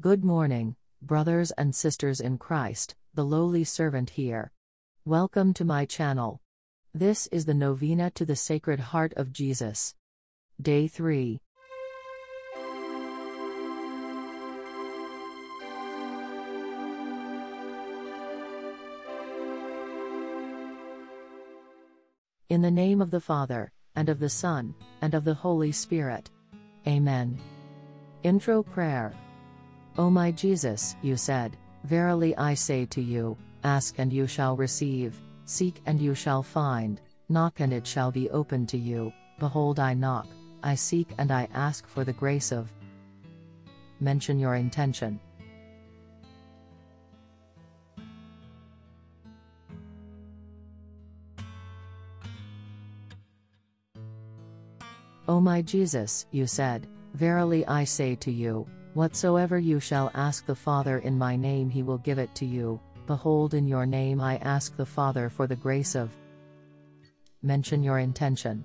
Good morning, brothers and sisters in Christ, the lowly servant here. Welcome to my channel. This is the novena to the Sacred Heart of Jesus. Day 3. In the name of the Father, and of the Son, and of the Holy Spirit. Amen. Intro Prayer. O my Jesus, you said, Verily I say to you, ask and you shall receive, seek and you shall find, knock and it shall be opened to you. Behold, I knock, I seek and I ask for the grace of. Mention your intention. O my Jesus, you said, Verily I say to you, whatsoever you shall ask the Father in my name he will give it to you. Behold, in your name I ask the Father for the grace of. Mention your intention.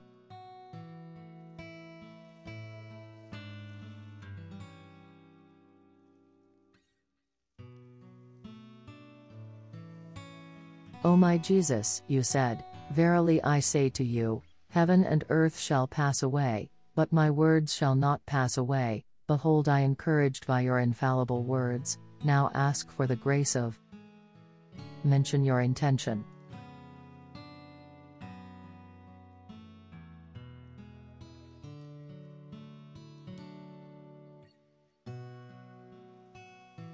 O my Jesus, you said, Verily I say to you, Heaven and earth shall pass away, but my words shall not pass away. Behold, I encouraged by your infallible words, now ask for the grace of. Mention your intention.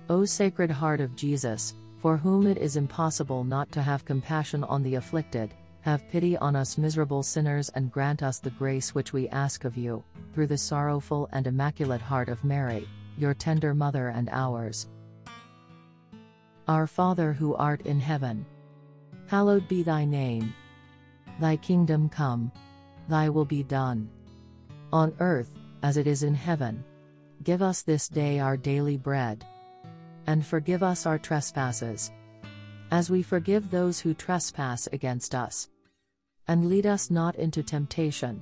O Sacred Heart of Jesus, for whom it is impossible not to have compassion on the afflicted, have pity on us miserable sinners and grant us the grace which we ask of you, through the sorrowful and immaculate heart of Mary, your tender mother and ours. Our Father who art in heaven, hallowed be thy name. Thy kingdom come, thy will be done. On earth, as it is in heaven. Give us this day our daily bread. And forgive us our trespasses. As we forgive those who trespass against us and lead us not into temptation.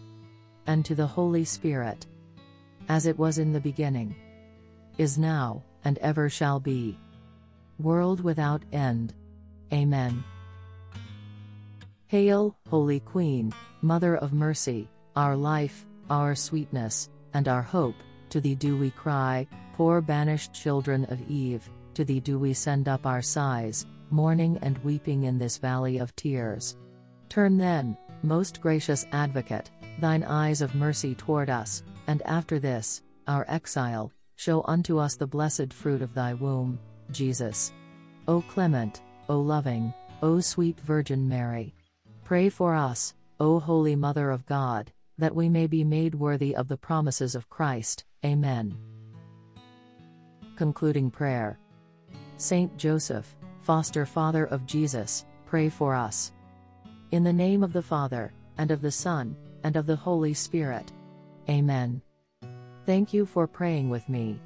and to the Holy Spirit, as it was in the beginning, is now, and ever shall be. World without end. Amen. Hail, Holy Queen, Mother of Mercy, our life, our sweetness, and our hope, to thee do we cry, poor banished children of Eve, to thee do we send up our sighs, mourning and weeping in this valley of tears. Turn then, most gracious Advocate, thine eyes of mercy toward us, and after this, our exile, show unto us the blessed fruit of thy womb, Jesus. O clement, O loving, O sweet Virgin Mary. Pray for us, O Holy Mother of God, that we may be made worthy of the promises of Christ. Amen. Concluding Prayer Saint Joseph, foster father of Jesus, pray for us. In the name of the Father, and of the Son, and of the Holy Spirit. Amen. Thank you for praying with me.